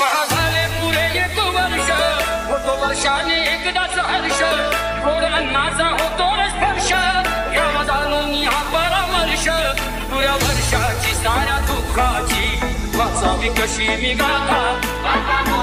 महाझाले पुरे येतो वर्ष. होतो वर्षाने एकदाच हर्ष. गोड अन्नाचा होतो स्पर्श घ्यावा जाणून हा परामर्श. पुऱ्या वर्षाची साऱ्या दुःखाची वाचावी कशी मी गाथा.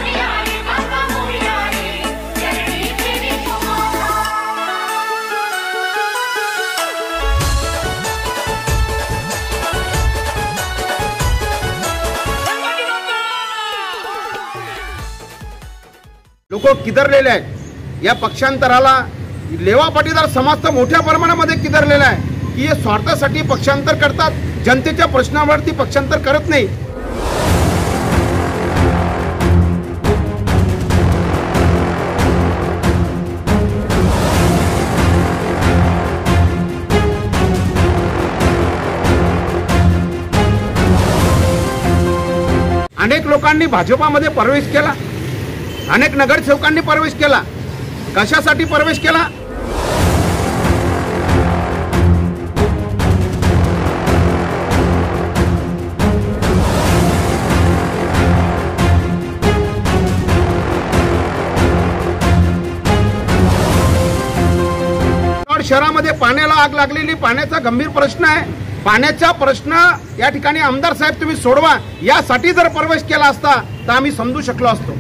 लोक किदरलेले आहेत. या पक्षांतराला लेवा पाटीदार समाज तर मोठ्या प्रमाणामध्ये किदरलेला आहे. की हे स्वार्थासाठी पक्षांतर करतात जनतेच्या प्रश्नावरती पक्षांतर करत नाही. अनेक लोकांनी भाजपामध्ये प्रवेश केला. अनेक नगरसेवकांनी प्रवेश केला. कशासाठी प्रवेश केला? शहरामध्ये पाण्याला आग लागलेली पाण्याचा गंभीर प्रश्न आहे. पाण्याचा प्रश्न या ठिकाणी आमदार साहेब तुम्ही सोडवा. यासाठी जर प्रवेश केला असता तर आम्ही समजू शकलो असतो.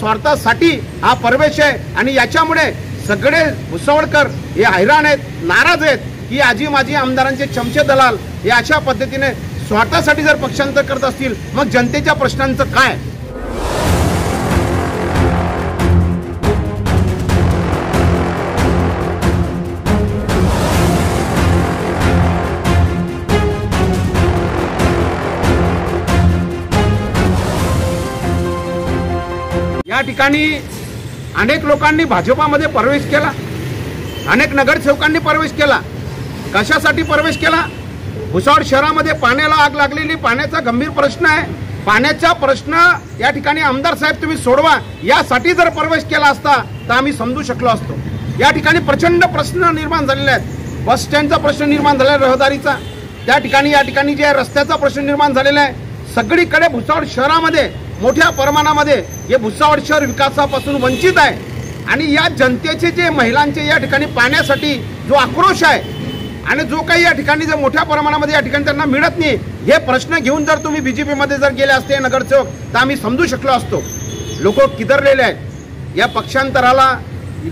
स्वार्थासाठी हा परवेश आहे. आणि याच्यामुळे सगळे भुसावळकर हे हैराण आहेत नाराज आहेत की आजी माजी आमदारांचे चमचे दलाल हे अशा पद्धतीने स्वार्थासाठी जर पक्षांतर करत असतील मग जनतेच्या प्रश्नांचं काय? या ठिकाणी अनेक लोकांनी भाजपामध्ये प्रवेश केला अनेक नगरसेवकांनी प्रवेश केला. कशासाठी प्रवेश केला? भुसावळ शहरामध्ये पाण्याला आग लागलेली पाण्याचा गंभीर प्रश्न आहे. पाण्याचा प्रश्न या ठिकाणी आमदार साहेब तुम्ही सोडवा यासाठी जर प्रवेश केला असता तर आम्ही समजू शकलो असतो. या ठिकाणी प्रचंड प्रश्न निर्माण झालेले आहेत. बस स्टँडचा प्रश्न निर्माण झाला आहे रहदारीचा. त्या ठिकाणी या ठिकाणी जे आहे, रस्त्याचा प्रश्न निर्माण झालेला आहे. सगळीकडे भुसावळ शहरामध्ये मोठ्या प्रमाणामध्ये हे भुसावळ शहर विकासापासून वंचित आहे. आणि या जनतेचे जे महिलांचे या ठिकाणी पाण्यासाठी जो आक्रोश आहे आणि जो काही या ठिकाणी जर मोठ्या प्रमाणामध्ये या ठिकाणी त्यांना मिळत नाही हे प्रश्न घेऊन जर तुम्ही बी जे पीमध्ये जर गेले असते नगरसेवक तर आम्ही समजू शकलो असतो. लोक किदरलेले आहेत. या पक्षांतराला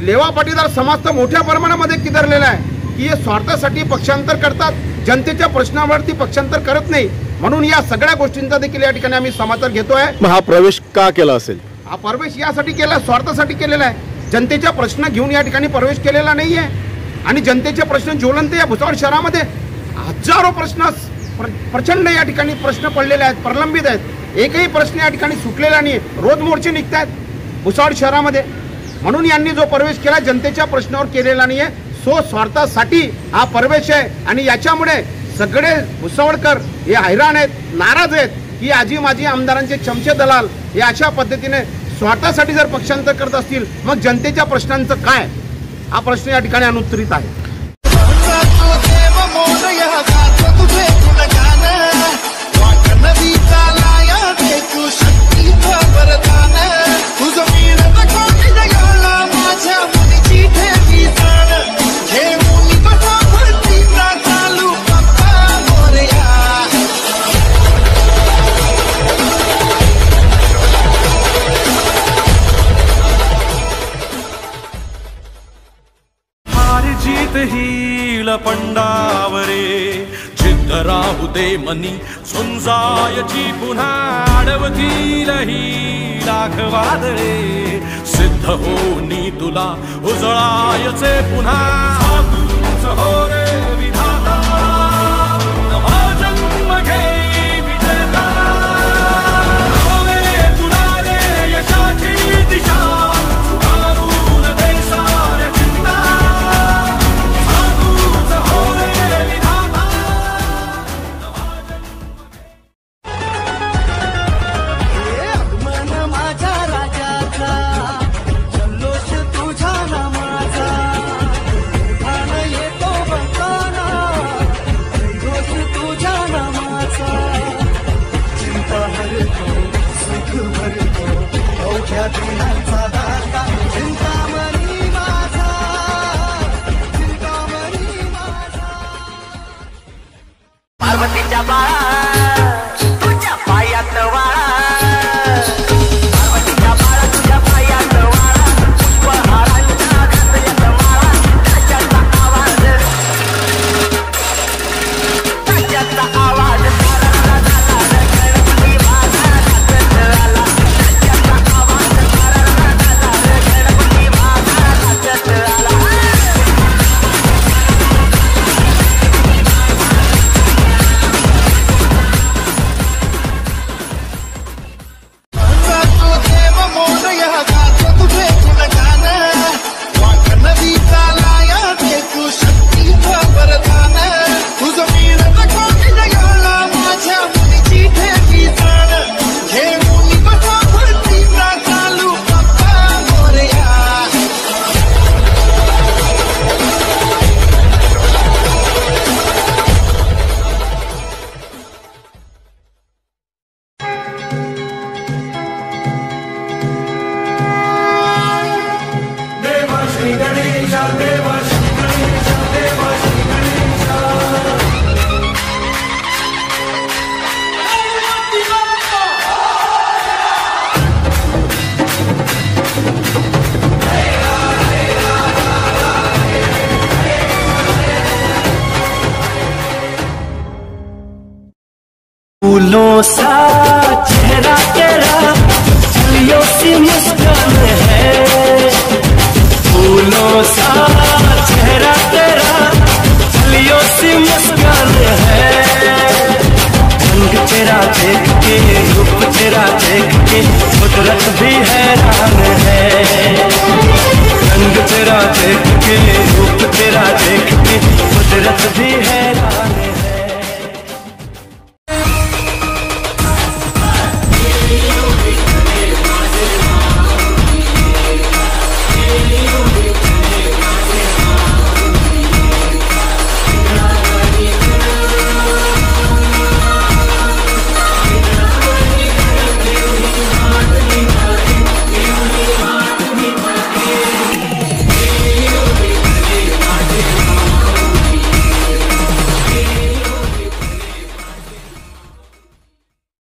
लेवा पाटीदार समाज तर मोठ्या प्रमाणामध्ये किदरलेला आहे की हे स्वार्थासाठी पक्षांतर करतात जनतेच्या प्रश्नावरती पक्षांतर करत नाही. म्हणून या सगळ्या गोष्टींचा देखील या ठिकाणी आम्ही समाचार घेतोय. मग हा प्रवेश का केला असेल? हा प्रवेश यासाठी केला स्वार्थासाठी केलेला आहे. जनतेच्या प्रश्न घेऊन या ठिकाणी प्रवेश केलेला नाहीये. आणि जनतेचे प्रश्न ज्वलंत या भुसावळ शहरामध्ये हजारो प्रश्न प्र- प्रचंड या ठिकाणी प्रश्न पडलेले आहेत प्रलंबित आहेत. एकही प्रश्न या ठिकाणी सुटलेला नाही रोज मोर्चे निघत आहेत भुसावळ शहरामध्ये. म्हणून यांनी जो प्रवेश केला जनतेच्या प्रश्नावर केलेला नाहीये. सो स्वार्थासाठी हा प्रवेश आहे. आणि याच्यामुळे सगळे भुसावळकर हे हैराण आहेत नाराज आहेत की आजी माजी आमदारांचे चमचे दलाल हे अशा पद्धतीने स्वतःसाठी जर पक्षांतर करत असतील मग जनतेच्या प्रश्नांचं काय? हा प्रश्न या ठिकाणी अनुत्तरित आहे. पंडावरे. जिद्द राहू दे मनी झुंजायची पुन्हा अडवतील ही सिद्ध होनी तुला उजळायचे पुन्हा. तूच हो रे Oh, yeah, I'm फूलों सा चेहरा तेरा सी मुस्कान। রাতে কে